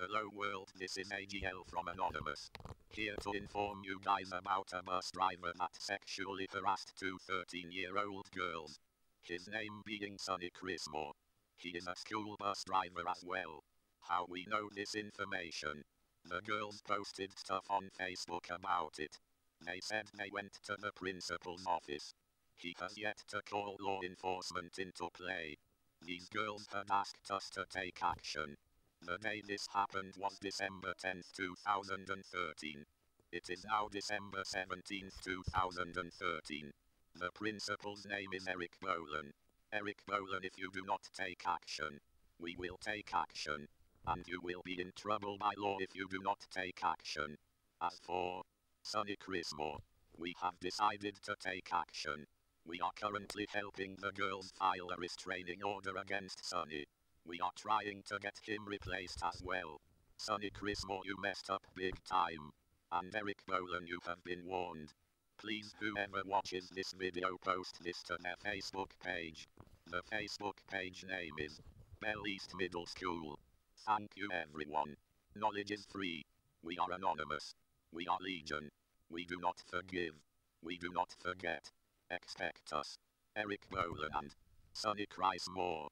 Hello world, this is AGL from Anonymous. Here to inform you guys about a bus driver that sexually harassed two 13 year old girls. His name being Sonny Chrismore. He is a school bus driver as well. How we know this information? The girls posted stuff on Facebook about it. They said they went to the principal's office. He has yet to call law enforcement into play. These girls had asked us to take action. The day this happened was December 10, 2013. It is now December 17, 2013. The principal's name is Eric Bolan. Eric Bolan if you do not take action. We will take action. And you will be in trouble by law if you do not take action. As for Sonny Chrismore, we have decided to take action. We are currently helping the girls file a restraining order against Sonny. We are trying to get him replaced as well. Sonny Chrismore you messed up big time. And Eric Bolan you have been warned. Please whoever watches this video post this to their Facebook page. The Facebook page name is Bell East Middle School. Thank you everyone. Knowledge is free. We are anonymous. We are legion. We do not forgive. We do not forget. Expect us. Eric Bolan and Sonny Chrismore.